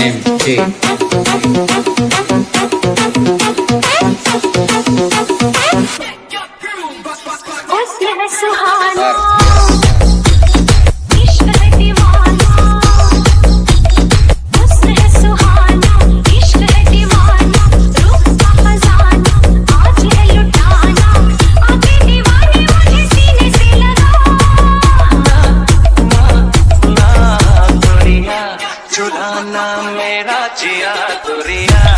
MJ. हुस्न है सुहाना चुराना मेरा जिया दुरिया